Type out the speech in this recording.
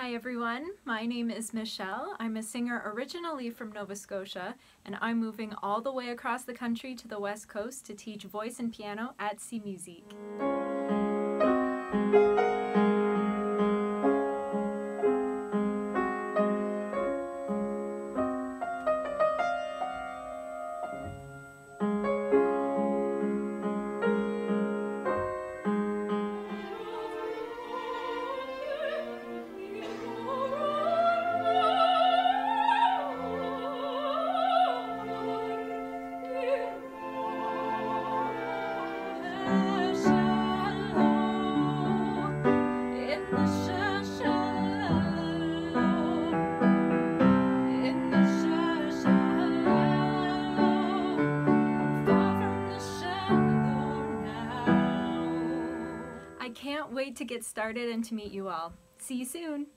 Hi everyone, my name is Michelle. I'm a singer originally from Nova Scotia and I'm moving all the way across the country to the west coast to teach voice and piano at Simusique. I can't wait to get started and to meet you all. See you soon!